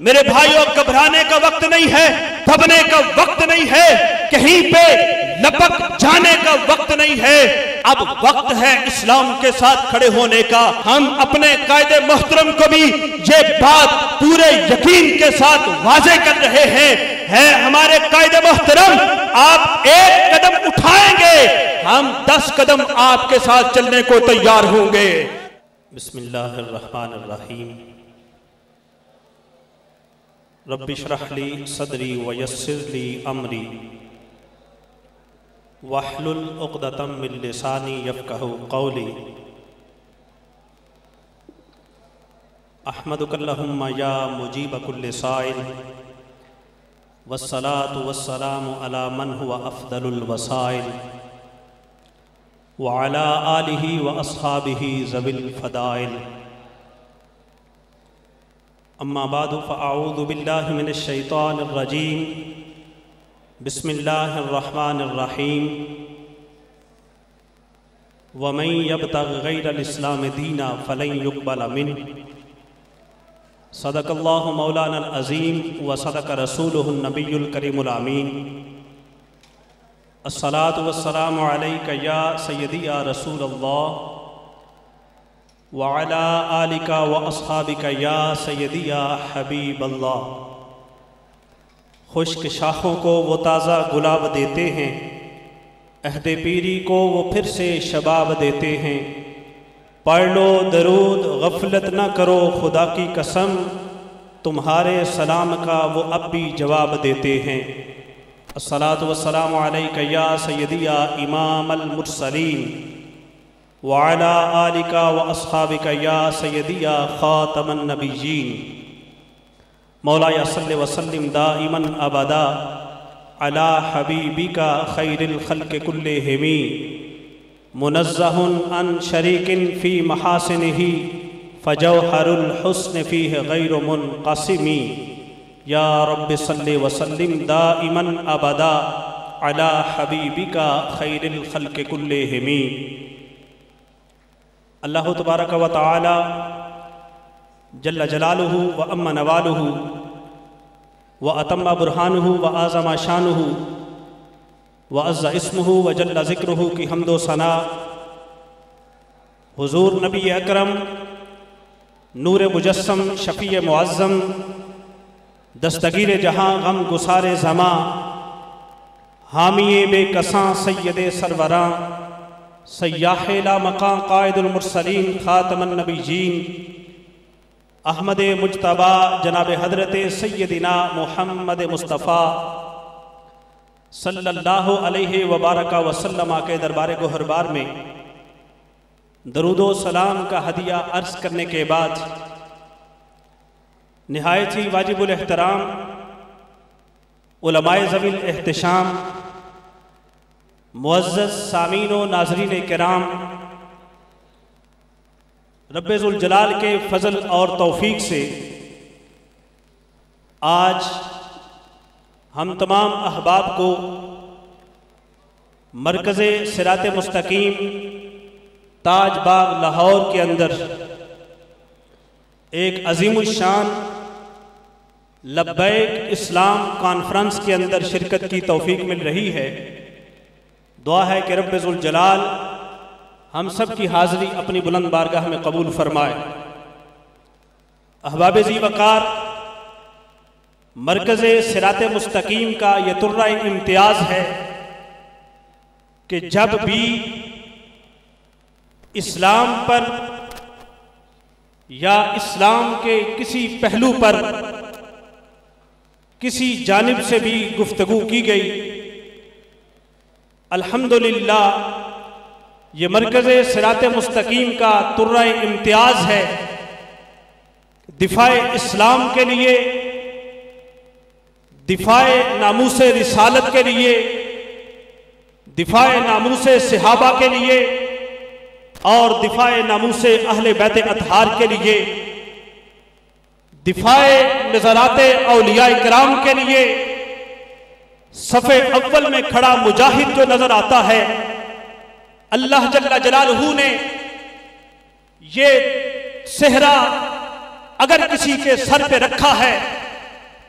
मेरे भाइयों, घबराने का वक्त नहीं है, दबने का वक्त नहीं है, कहीं पे लपक जाने का वक्त नहीं है। अब वक्त है इस्लाम के साथ खड़े होने का। हम अपने कायदे मोहतरम को भी ये बात पूरे यकीन के साथ वाजे कर रहे हैं। है हमारे कायदे मोहतरम, आप एक कदम उठाएँगे, हम दस कदम आपके साथ चलने को तैयार होंगे। बिस्मिल्लाहिर्रहमानिर्रहीम। रबिशरहली सदरी वयसरली अमरी। वाहलुल उक़दतम मिन लिसानी यफ़क़हु क़ौली। अहमदुकल्लहुम्मा या मुजीब कुल्ल साइल। वस्सलातु वस्सलामु अला मन हुवा अफ़दलुल वसाइल। व अला आलिहि रजीम बिस्मिल्लाहिर्रहमानिर्रहीम वमन यबतग गैरल इस्लाम दीना फ़लन युक़बल मिन सदक़ल्लाहु अज़ीम व सदक़ आमीन अस्सलातु वस्सलामु अलैका या सय्यदी या रसूल अल्लाह वाला आलिका व असहाबिका या सैदिया हबीब अल्लाह खुश्क शाखों को वो ताज़ा गुलाब देते हैं अहद पीरी को वो फिर से शबाब देते हैं पढ़ लो दरूद गफलत न करो खुदा की कसम तुम्हारे सलाम का वो अब भी जवाब देते हैं असलात वसलाम या सैदिया इमाम अलमुरसलीन वाला आलिका व असहाबिका या सैदिया ख़ातमनबीजीन मौलाया सल वसलम दाइमन अबदा, अला हबीबिका खैरिल खल्क कुल्ले हेमी, मुनज़्ज़हुन अन शरीकिन फ़ी महासिन ही फ़जौहरुल हुस्न फ़ी गैर मुनक़सिमी। या रब सल वसलम दाइमन अबदा, अला हबीबिका खैरिल खल्क कुल्ले हेमी। अल्लाह तबारक व ताली जल्ला जलालहू व अम्मा नवालहू व अतम्मा बुरहानहू व आज़मा शानहू व अज़्ज़ा इसमहू व जल्ला ज़िक्रहू की हमदो सना। हुजूर नबी अकरम, नूर मुजस्सम शफ़ी मुआज़म दस्तगीर जहाँ गम गुसार जमा हामी बेकसां सैद सरवरां। सयाहला मकां कायदुलमरसलिन ख़ातमनबीजीन अहमद मुजतबा जनाब हज़रत सैदिना मोहम्मद मुस्तफ़ा अलैहि वबारक वसल्लम के दरबार गोहरबार में दरुदो सलाम का हदिया अर्ज़ करने के बाद नहायत ही वाजिबुल एहतराम उलमाए ज़विल एहतशाम मुआज़ सामीन नाजरीन कराम रबाल के फ़ज़ल और तौफीक से आज हम तमाम अहबाब को मरकज़ सरात मुस्तकीम, ताज बाग लाहौर के अंदर एक अजीम शान लब्बैक इस्लाम कॉन्फ्रेंस के अंदर शिरकत की तौफीक मिल रही है। दुआ है कि रब्बुल जलाल हम सब की हाज़िरी अपनी बुलंद बारगाह में कबूल फरमाए। अहबाब जी वकार, मरकज़ सिरात मुस्तकीम का यह तुर्रा इम्तियाज़ है कि जब भी इस्लाम पर या इस्लाम के किसी पहलू पर किसी जानब से भी गुफ्तगु की गई अल्हम्दुलिल्लाह, ये मरकज़ सरात मुस्तकीम का तुर्रा इम्तियाज़ है। दिफा इस्लाम के लिए दिफा नामूस रिसालत के लिए दिफा नामूस सिहाबा के लिए और दिफा नामूस अहल बैत अतहार के लिए दिफा नज़रात अलिया कराम के लिए सफ़े अव्वल में खड़ा मुजाहिद जो नज़र आता है, अल्लाह जल्ला जलालहू ने ये सेहरा अगर किसी के सर पे रखा है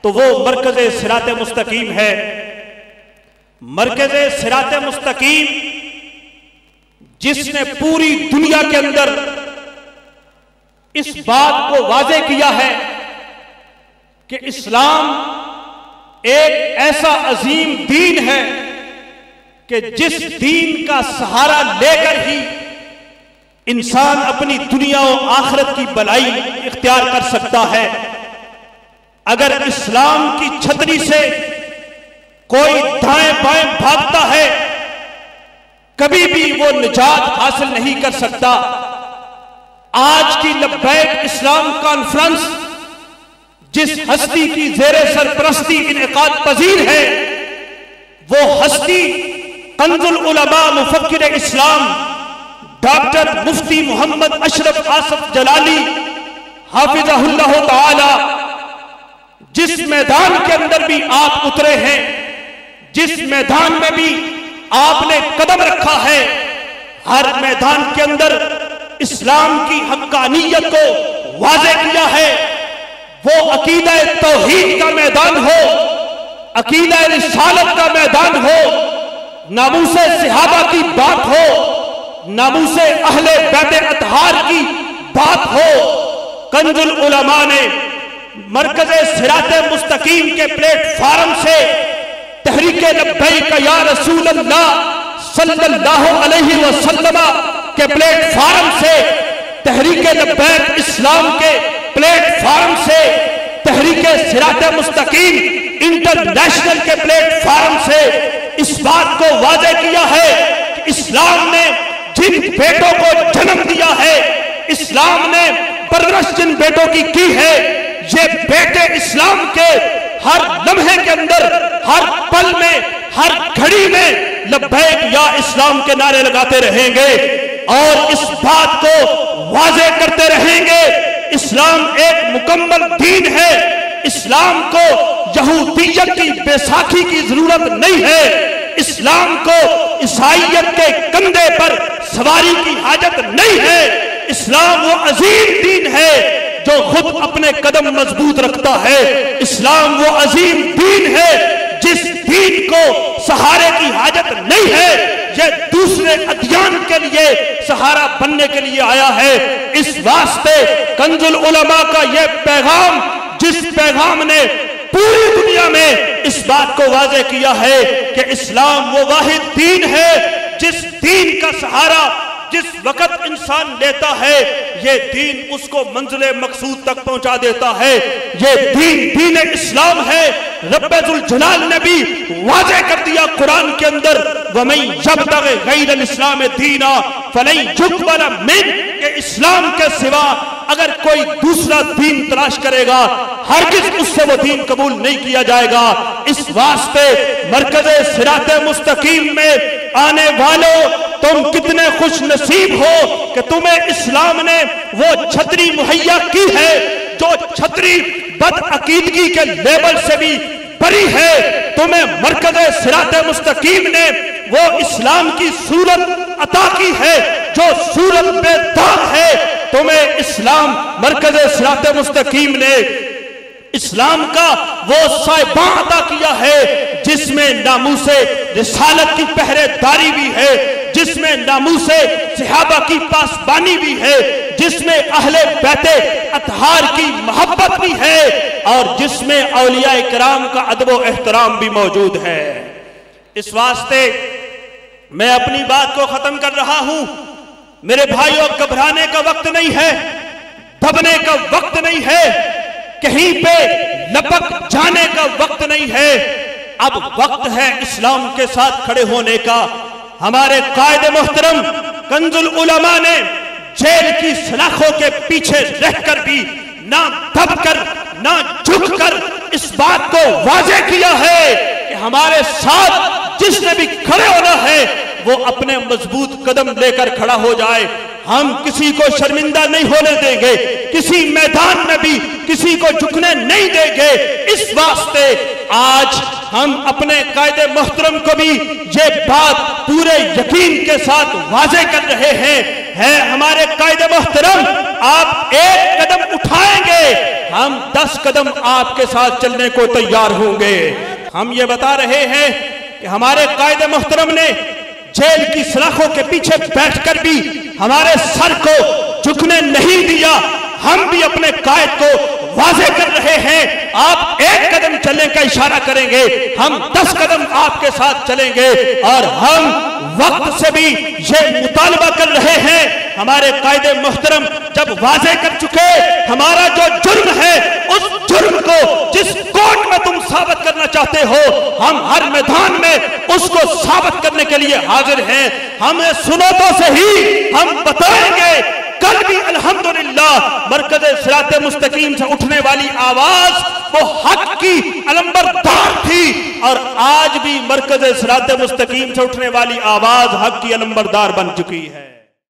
तो वो मरकज सिरात मुस्तकीम है। मरकज सिरात मुस्तकीम जिसने पूरी दुनिया के अंदर इस बात को वाजे किया है कि इस्लाम एक ऐसा अजीम दीन है कि जिस दीन का सहारा लेकर ही इंसान अपनी दुनिया और आखिरत की भलाई इख्तियार कर सकता है। अगर इस्लाम की छतरी से कोई दाएँ बाएँ भागता है, कभी भी वो निजात हासिल नहीं कर सकता। आज की लब्बैक इस्लाम कॉन्फ्रेंस जिस हस्ती की जेर सरप्रस्ती इनका पजीर है वो हस्ती कंजुल उलमा मुफक्र इस्लाम डॉक्टर मुफ्ती मोहम्मद अशरफ आसफ जलाली हाफिजा ताला जिस मैदान के अंदर भी आप उतरे हैं जिस मैदान में भी आपने कदम रखा है हर मैदान के अंदर इस्लाम की हक्कानियत को वाजे किया है। वो अकीद तोहीद का मैदान हो अकीद रिसालत का मैदान हो, नामूस सिहाबा की बात हो, नामूस अहले बैत अतहार की बात हो, कंजुल उलमा ने मरकज सिरात मुस्तकीम के प्लेटफार्म से तहरीक नब्बई का या रसूल सल्लल्लाहु अलैहि वसल्लम के प्लेटफार्म से तहरीक नब्बैक इस्लाम के प्लेटफार्म से तहरीक सिरात मुस्तकीम इंटरनेशनल के प्लेटफॉर्म से इस बात को वादे किया है कि इस्लाम ने जिन बेटों को जन्म दिया है, इस्लाम ने परवरिश जिन बेटों की की है, ये बेटे इस्लाम के हर लम्हे के अंदर, हर पल में, हर घड़ी में लब्बैक या इस्लाम के नारे लगाते रहेंगे और इस बात को वाजे करते रहेंगे इस्लाम एक मुकम्मल दीन है। इस्लाम को यहूदियत की बैसाखी की ज़रूरत नहीं है। इस्लाम को ईसाइत के कंधे पर सवारी की हाजत नहीं है। इस्लाम वो अजीम दीन है जो खुद अपने कदम मज़बूत रखता है। इस्लाम वो अजीम दीन है जिस दीन को सहारे की हाजत नहीं है, यह दूसरे अध्ययन के लिए सहारा बनने के लिए आया है। इस वास्ते कंजुल उलमा का यह पैगाम, जिस पैगाम ने पूरी दुनिया में इस बात को वाजे किया है कि इस्लाम वो वाहिद दीन है, जिस दीन का सहारा जिस वक्त इंसान लेता है, ये दीन उसको मंजिल मकसूद तक पहुँचा देता है। ये दीन दीन इस्लाम है। रब्बुल जलाल ने भी वाजे कर दिया कुरान के अंदर वमई जब तक गैर इस्लाम दीना फलई झुक वाला मिन के इस्लाम के सिवा अगर कोई दूसरा दीन तलाश करेगा हर किस उससे वो दीन कबूल नहीं किया जाएगा। इस वास्ते मरकज सिरात मुस्तकीम में आने वालों तुम कितने खुश नसीब हो कि तुम्हें इस्लाम ने वो छतरी मुहैया की है, जो छतरी बद अकीदगी के लेवल से भी बरी है। तुम्हें मरकज सिरात मुस्तकीम ने वो इस्लाम की सूरत अता की है, जो सूरत में दाग है। तुम्हें इस्लाम, मरकज सिरात मुस्तकीम ने इस्लाम का वो साहिबा अदा किया है, जिसमें नामू से रिसालत की पहरेदारी भी है। जिसमें नामू से सिहाबा की पासबानी भी है, जिसमें अहले बैते अतहार की मोहब्बत भी है, और जिसमें अलिया कराम का अदब एहतराम भी मौजूद है। इस वास्ते मैं अपनी बात को खत्म कर रहा हूँ। मेरे भाइयों, घबराने का वक्त नहीं है, दबने का वक्त नहीं है, कहीं पे लपक जाने का वक्त नहीं है। अब वक्त है इस्लाम के साथ खड़े होने का हमारे कायदे मोहतरम कंजुल उलमा ने जेल की सलाखों के पीछे रहकर भी ना दब कर ना झुक कर इस बात को वाजे किया है कि हमारे साथ जिसने भी खड़े होना है वो अपने मज़बूत कदम लेकर खड़ा हो जाए। हम किसी को शर्मिंदा नहीं होने देंगे। किसी मैदान में भी किसी को झुकने नहीं देंगे। इस वास्ते आज हम अपने कायदे मोहतरम को भी ये बात पूरे यकीन के साथ वाजे कर रहे हैं। है हमारे कायदे मोहतरम, आप एक कदम उठाएँगे। हम दस कदम आपके साथ चलने को तैयार होंगे। हम ये बता रहे हैं कि हमारे कायदे मोहतरम ने जेल की सलाखों के पीछे बैठकर भी हमारे सर को झुकने नहीं दिया, हम भी अपने कायद को वाजे कर। आप एक कदम चलने का इशारा करेंगे, हम दस कदम आपके साथ चलेंगे और हम वक्त से भी ये मुतालबा कर रहे हैं, हमारे कायदे मोहतरम जब वाजे कर चुके, हमारा जो जुर्म है, उस जुर्म को जिस कोर्ट में तुम साबित करना चाहते हो, हम हर मैदान में उसको साबित करने के लिए हाजिर हैं। हमें सुनो तो सही हम बताएँगे कल भी अल्हम्दुलिल्लाह, मरकज सरात मुस्तकीम से उठने वाली आवाज़ वो हक की अलंबरदार थी। और आज भी मरकज सरात मुस्तकीम से उठने वाली आवाज़ हक की अलंबरदार बन चुकी है।